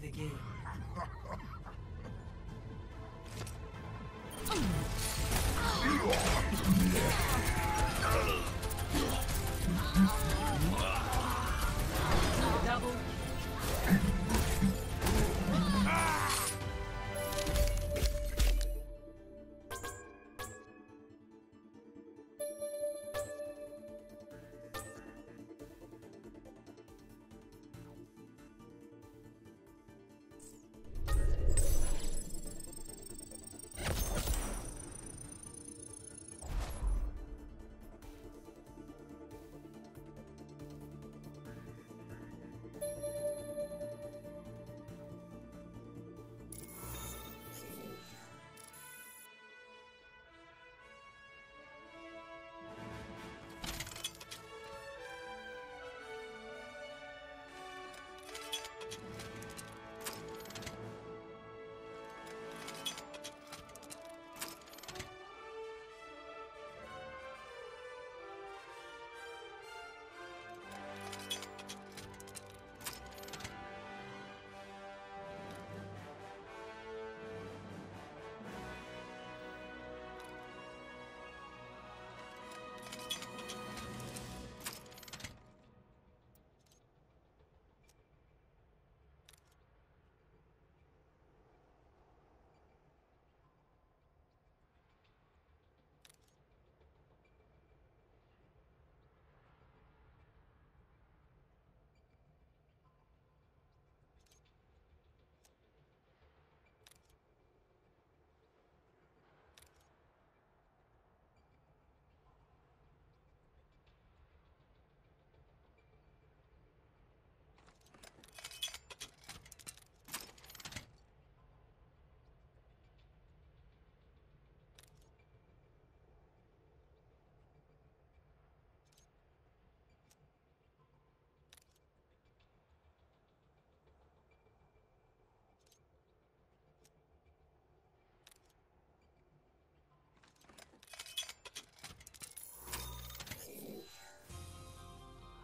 the game.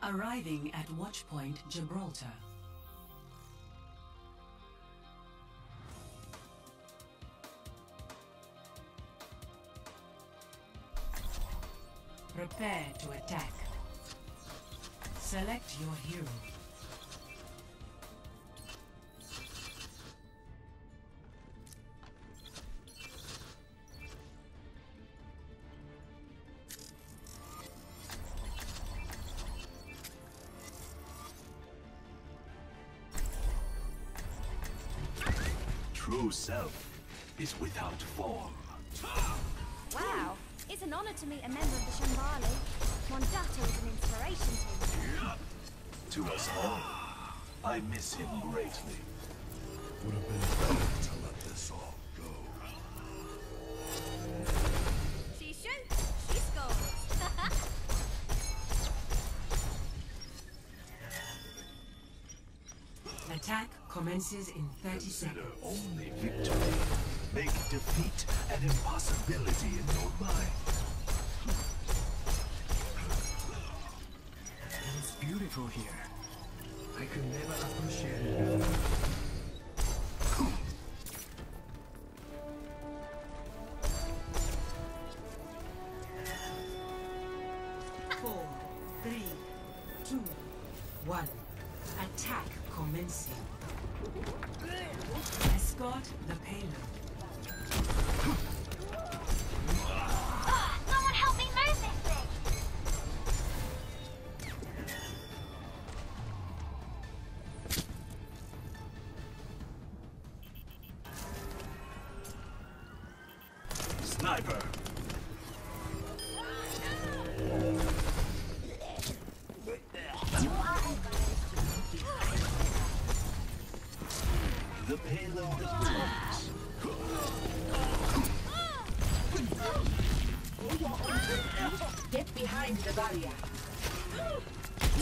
Arriving at Watchpoint Gibraltar. Prepare to attack. Select your hero. Self is without form. Wow. It's an honor to meet a member of the Shambali. Mondatta is an inspiration to me. To us all, I miss him greatly. Would have been better Attack commences in 30 Consider seconds. only victory. Make defeat an impossibility in your mind. It's beautiful here. I could never appreciate it barrier.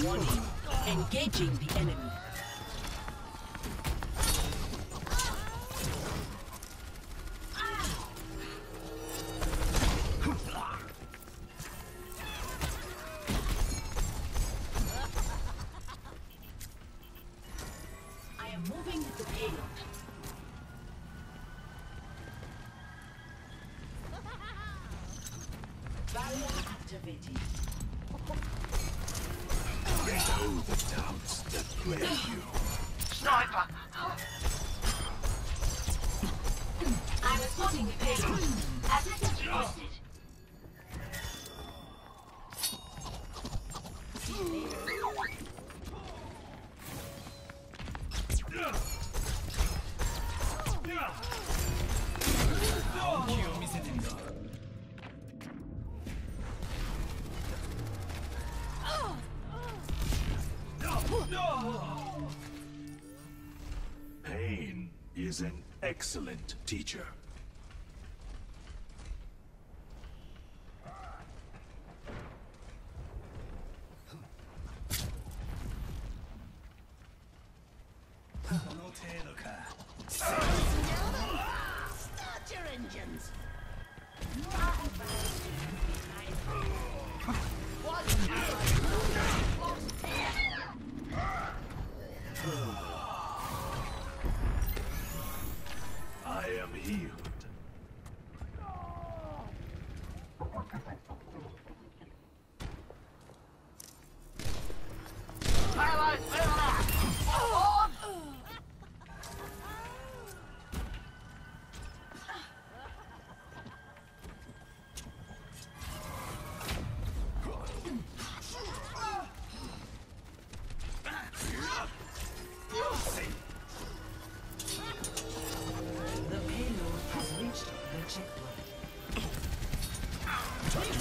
Warning. Engaging the enemy. Barrier activated. Plague you. I'm the payload. Assistance requested. Pain excellent teacher.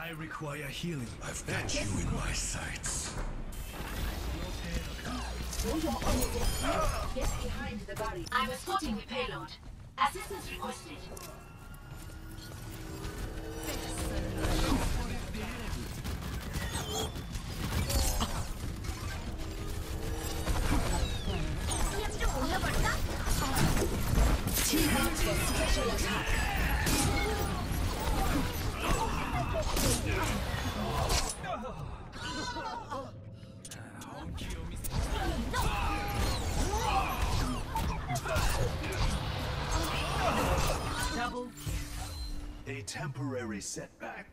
I require healing. I've got you in my sights. Get behind the barrier. I'm escorting the payload. Assistance requested. Double temporary setback.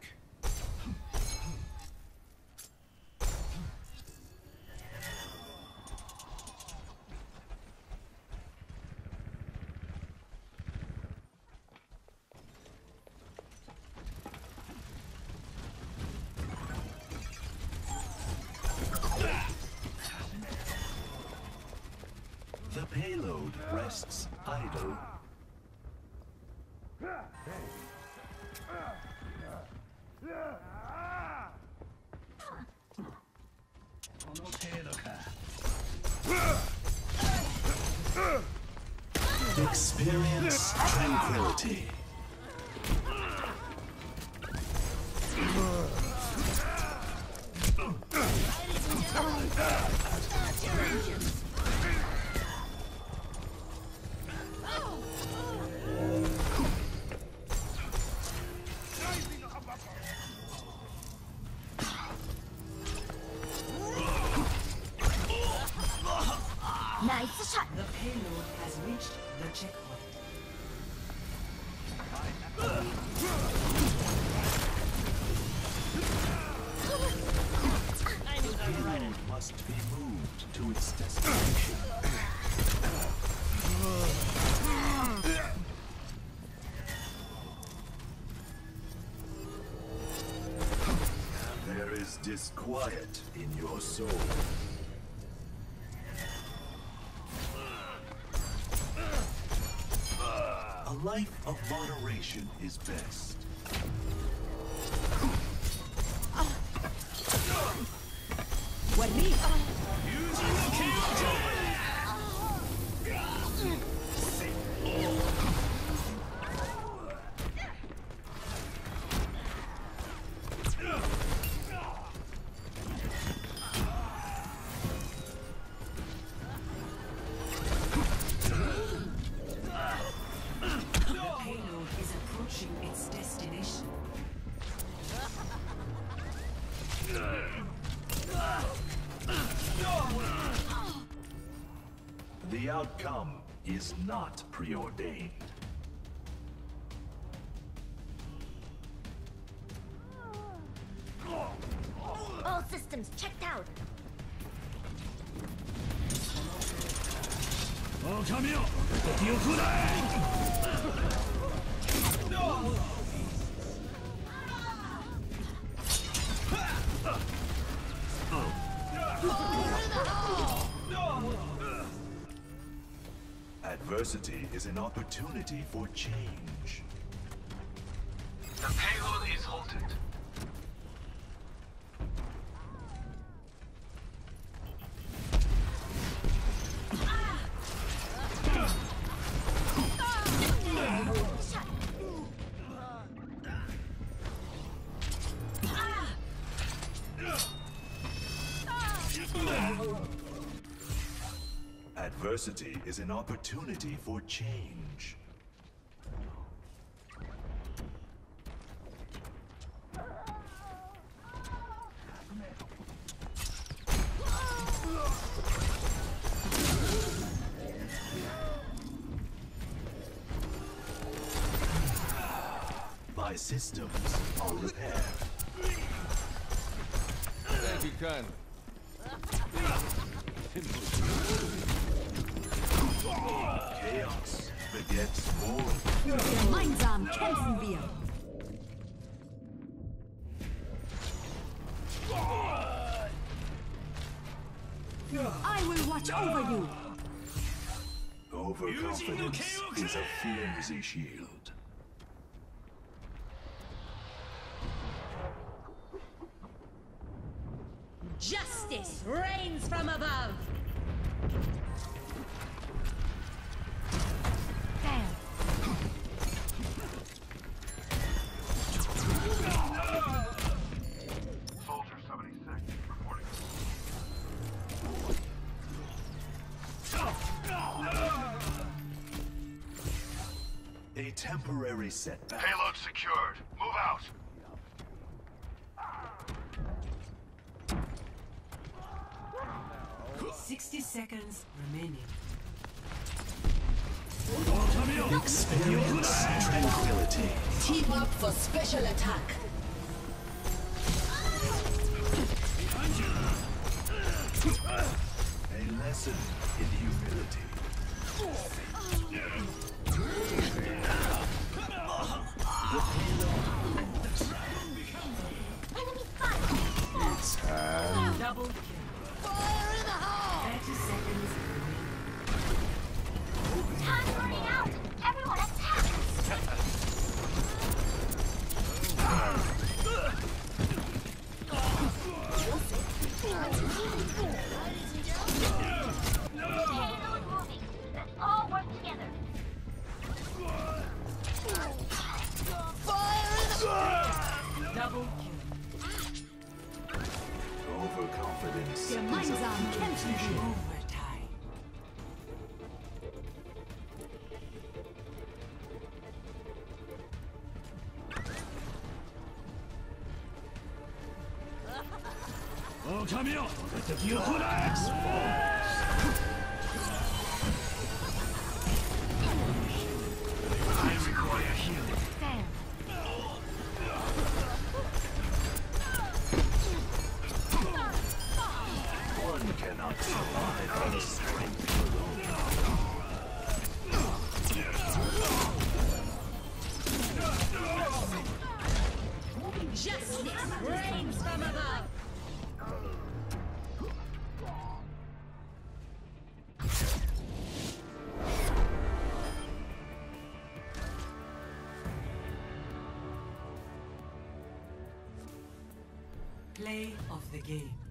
The payload rests idle. Experience tranquility. Disquiet in your soul. A life of moderation is best. come is not preordained. All systems checked out. Oh, come here! No! Oh. Adversity is an opportunity for change. The payload is halted. Adversity is an opportunity for change. My systems are repaired. Thank you kindly. Chaos begets more. Gemeinsam kämpfen wir. I will watch over you. Overconfidence is a flimsy shield. Temporary setback. Payload secured. Move out. Sixty seconds remaining. Experience tranquility. Team up for special attack. A lesson in humility. Double 狼よ敵を食うな Play of the game.